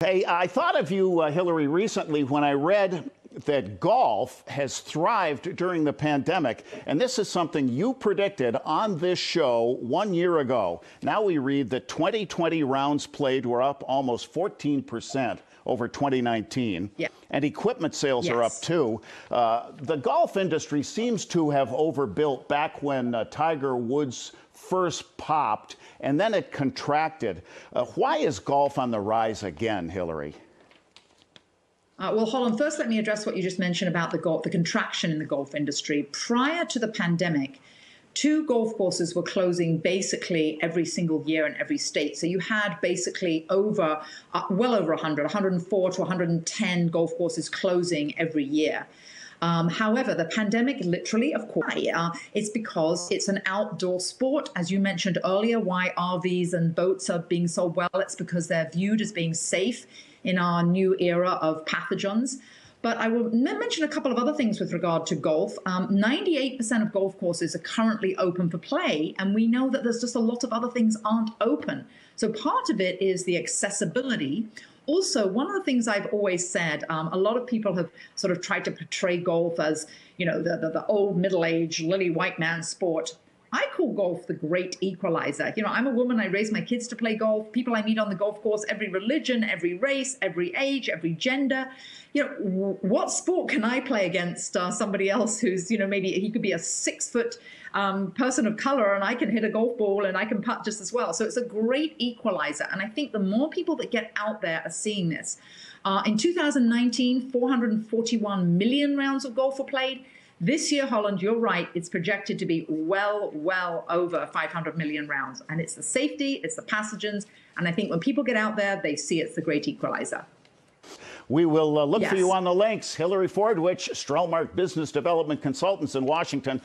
Hey, I thought of you, uh, Hillary, recently when I read that golf has thrived during the pandemic. And this is something you predicted on this show one year ago. Now we read that 2020 rounds played were up almost 14% over 2019. Yeah. And equipment sales yes. are up too. Uh, the golf industry seems to have overbuilt back when uh, Tiger Woods first popped and then it contracted. Uh, why is golf on the rise again, Hillary? Uh, well, hold on. First, let me address what you just mentioned about the golf, the contraction in the golf industry. Prior to the pandemic, two golf courses were closing basically every single year in every state. So you had basically over, uh, well over 100, 104 to 110 golf courses closing every year. Um, however, the pandemic literally, of course, uh, it's because it's an outdoor sport. As you mentioned earlier, why RVs and boats are being sold well, it's because they're viewed as being safe in our new era of pathogens. But I will mention a couple of other things with regard to golf. Um, 98% of golf courses are currently open for play, and we know that there's just a lot of other things aren't open. So part of it is the accessibility. Also, one of the things I've always said, um, a lot of people have sort of tried to portray golf as, you know, the, the, the old middle-aged lily white man sport. I call golf the great equalizer. You know, I'm a woman, I raise my kids to play golf. People I meet on the golf course, every religion, every race, every age, every gender. You know, what sport can I play against uh, somebody else who's, you know, maybe he could be a six foot um, person of color and I can hit a golf ball and I can putt just as well. So it's a great equalizer. And I think the more people that get out there are seeing this. Uh, in 2019, 441 million rounds of golf were played. This year, Holland, you're right, it's projected to be well, well over 500 million rounds. And it's the safety, it's the pathogens. And I think when people get out there, they see it's the great equalizer. We will uh, look yes. for you on the links. Hillary Fordwich, Stromark Business Development Consultants in Washington.